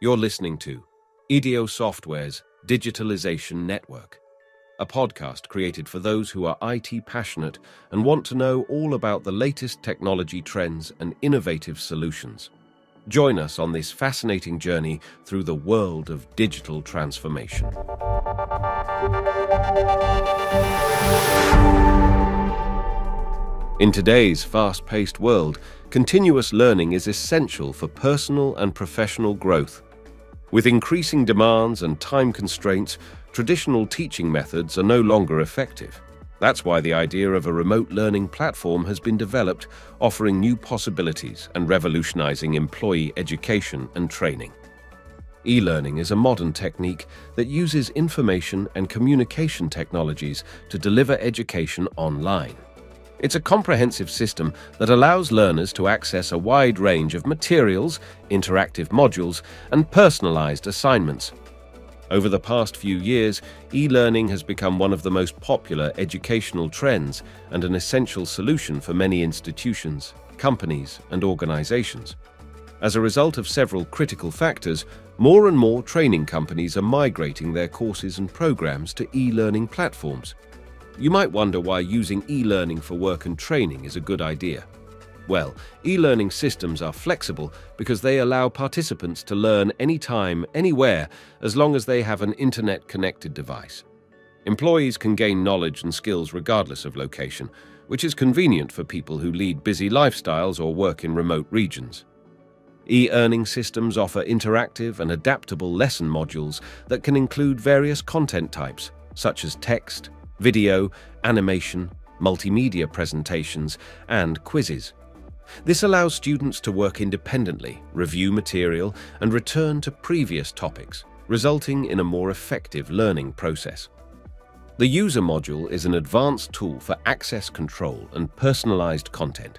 You're listening to Ideo Software's Digitalization Network, a podcast created for those who are IT passionate and want to know all about the latest technology trends and innovative solutions. Join us on this fascinating journey through the world of digital transformation. In today's fast paced world, continuous learning is essential for personal and professional growth. With increasing demands and time constraints, traditional teaching methods are no longer effective. That's why the idea of a remote learning platform has been developed, offering new possibilities and revolutionizing employee education and training. E-learning is a modern technique that uses information and communication technologies to deliver education online. It's a comprehensive system that allows learners to access a wide range of materials, interactive modules, and personalized assignments. Over the past few years, e-learning has become one of the most popular educational trends and an essential solution for many institutions, companies, and organizations. As a result of several critical factors, more and more training companies are migrating their courses and programs to e-learning platforms. You might wonder why using e-learning for work and training is a good idea. Well, e-learning systems are flexible because they allow participants to learn anytime, anywhere, as long as they have an internet-connected device. Employees can gain knowledge and skills regardless of location, which is convenient for people who lead busy lifestyles or work in remote regions. E-learning systems offer interactive and adaptable lesson modules that can include various content types, such as text, video, animation, multimedia presentations, and quizzes. This allows students to work independently, review material, and return to previous topics, resulting in a more effective learning process. The user module is an advanced tool for access control and personalized content.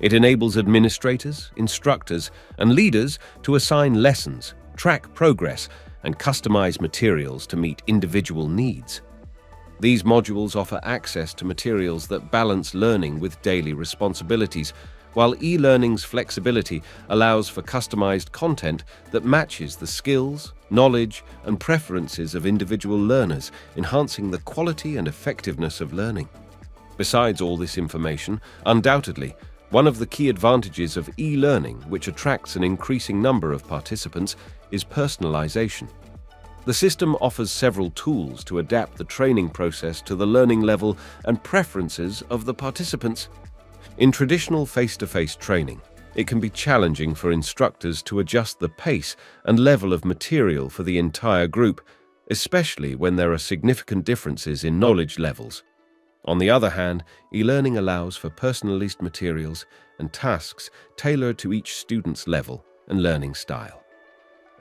It enables administrators, instructors, and leaders to assign lessons, track progress, and customize materials to meet individual needs. These modules offer access to materials that balance learning with daily responsibilities, while e-learning's flexibility allows for customized content that matches the skills, knowledge, and preferences of individual learners, enhancing the quality and effectiveness of learning. Besides all this information, undoubtedly, one of the key advantages of e-learning, which attracts an increasing number of participants, is personalization. The system offers several tools to adapt the training process to the learning level and preferences of the participants. In traditional face-to-face -face training, it can be challenging for instructors to adjust the pace and level of material for the entire group, especially when there are significant differences in knowledge levels. On the other hand, e-learning allows for personalized materials and tasks tailored to each student's level and learning style.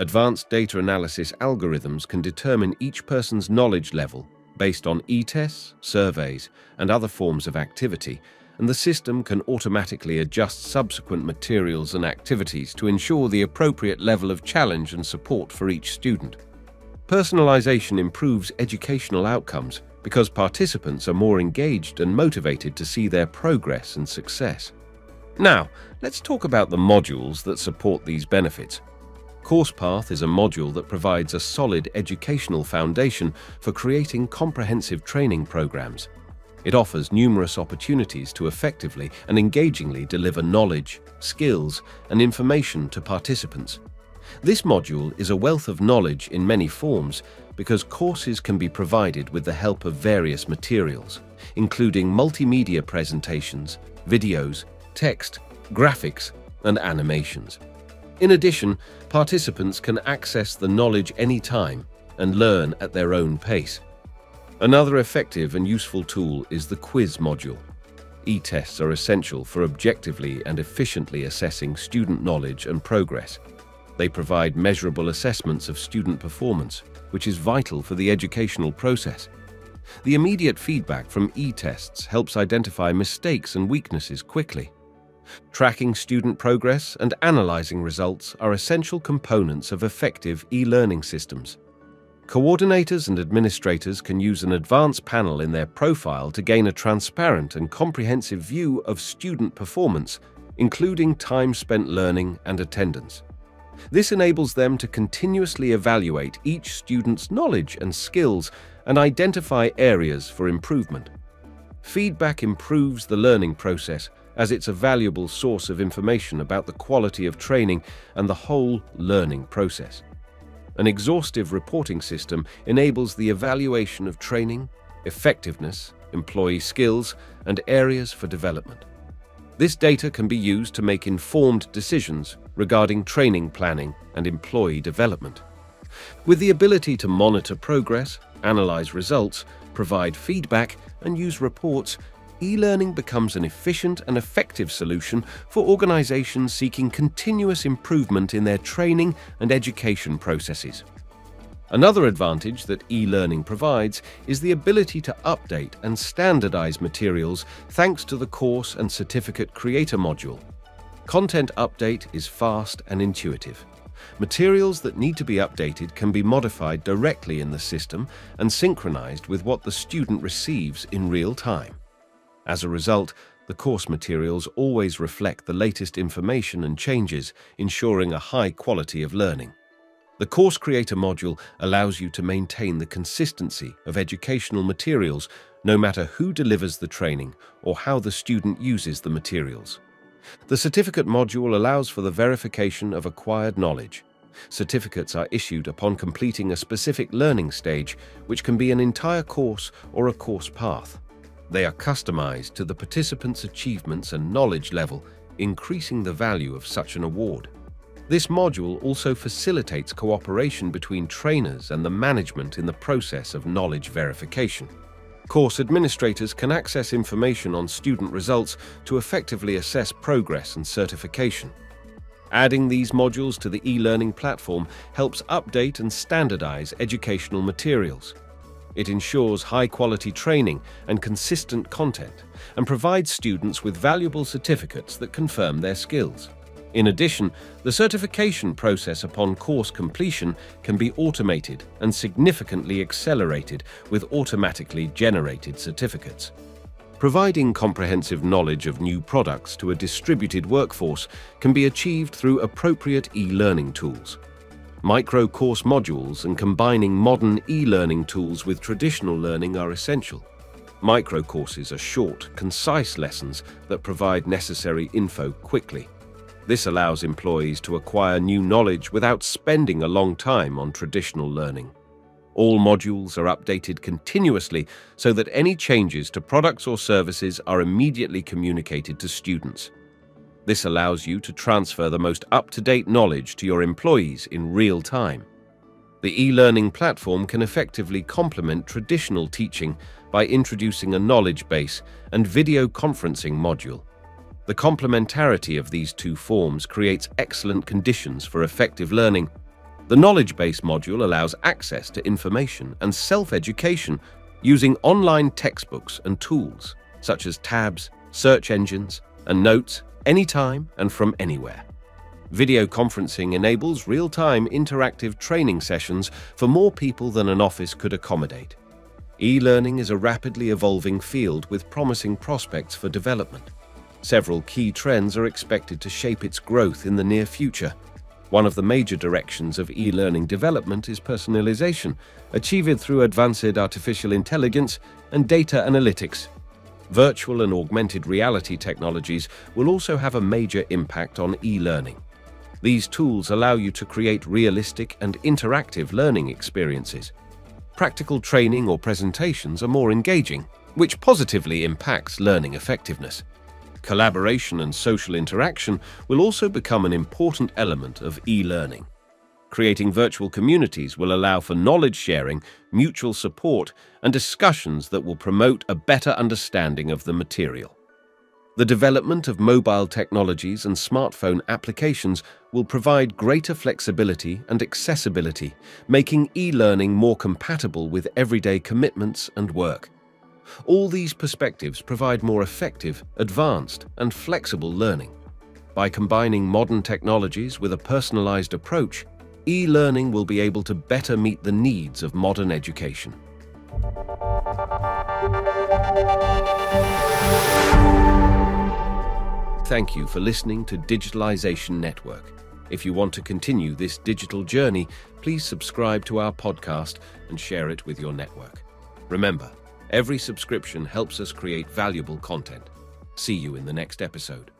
Advanced data analysis algorithms can determine each person's knowledge level based on e-tests, surveys, and other forms of activity, and the system can automatically adjust subsequent materials and activities to ensure the appropriate level of challenge and support for each student. Personalization improves educational outcomes because participants are more engaged and motivated to see their progress and success. Now, let's talk about the modules that support these benefits. CoursePath is a module that provides a solid educational foundation for creating comprehensive training programs. It offers numerous opportunities to effectively and engagingly deliver knowledge, skills, and information to participants. This module is a wealth of knowledge in many forms because courses can be provided with the help of various materials, including multimedia presentations, videos, text, graphics, and animations. In addition, participants can access the knowledge anytime and learn at their own pace. Another effective and useful tool is the quiz module. E-tests are essential for objectively and efficiently assessing student knowledge and progress. They provide measurable assessments of student performance, which is vital for the educational process. The immediate feedback from e-tests helps identify mistakes and weaknesses quickly. Tracking student progress and analyzing results are essential components of effective e-learning systems. Coordinators and administrators can use an advanced panel in their profile to gain a transparent and comprehensive view of student performance, including time spent learning and attendance. This enables them to continuously evaluate each student's knowledge and skills and identify areas for improvement. Feedback improves the learning process as it's a valuable source of information about the quality of training and the whole learning process. An exhaustive reporting system enables the evaluation of training, effectiveness, employee skills, and areas for development. This data can be used to make informed decisions regarding training planning and employee development. With the ability to monitor progress, analyze results, provide feedback, and use reports, e-learning becomes an efficient and effective solution for organizations seeking continuous improvement in their training and education processes. Another advantage that e-learning provides is the ability to update and standardize materials thanks to the course and certificate creator module. Content update is fast and intuitive. Materials that need to be updated can be modified directly in the system and synchronized with what the student receives in real time. As a result, the course materials always reflect the latest information and changes, ensuring a high quality of learning. The Course Creator module allows you to maintain the consistency of educational materials no matter who delivers the training or how the student uses the materials. The Certificate module allows for the verification of acquired knowledge. Certificates are issued upon completing a specific learning stage, which can be an entire course or a course path. They are customized to the participant's achievements and knowledge level, increasing the value of such an award. This module also facilitates cooperation between trainers and the management in the process of knowledge verification. Course administrators can access information on student results to effectively assess progress and certification. Adding these modules to the e-learning platform helps update and standardize educational materials. It ensures high-quality training and consistent content and provides students with valuable certificates that confirm their skills. In addition, the certification process upon course completion can be automated and significantly accelerated with automatically generated certificates. Providing comprehensive knowledge of new products to a distributed workforce can be achieved through appropriate e-learning tools. Micro-course modules and combining modern e-learning tools with traditional learning are essential. Micro-courses are short, concise lessons that provide necessary info quickly. This allows employees to acquire new knowledge without spending a long time on traditional learning. All modules are updated continuously so that any changes to products or services are immediately communicated to students. This allows you to transfer the most up-to-date knowledge to your employees in real time. The e-learning platform can effectively complement traditional teaching by introducing a knowledge base and video conferencing module. The complementarity of these two forms creates excellent conditions for effective learning. The knowledge base module allows access to information and self-education using online textbooks and tools, such as tabs, search engines, and notes anytime and from anywhere. Video conferencing enables real-time interactive training sessions for more people than an office could accommodate. E-learning is a rapidly evolving field with promising prospects for development. Several key trends are expected to shape its growth in the near future. One of the major directions of e-learning development is personalization, achieved through advanced artificial intelligence and data analytics. Virtual and augmented reality technologies will also have a major impact on e-learning. These tools allow you to create realistic and interactive learning experiences. Practical training or presentations are more engaging, which positively impacts learning effectiveness. Collaboration and social interaction will also become an important element of e-learning. Creating virtual communities will allow for knowledge sharing, mutual support, and discussions that will promote a better understanding of the material. The development of mobile technologies and smartphone applications will provide greater flexibility and accessibility, making e-learning more compatible with everyday commitments and work. All these perspectives provide more effective, advanced, and flexible learning. By combining modern technologies with a personalized approach, e-learning will be able to better meet the needs of modern education. Thank you for listening to Digitalization Network. If you want to continue this digital journey, please subscribe to our podcast and share it with your network. Remember, every subscription helps us create valuable content. See you in the next episode.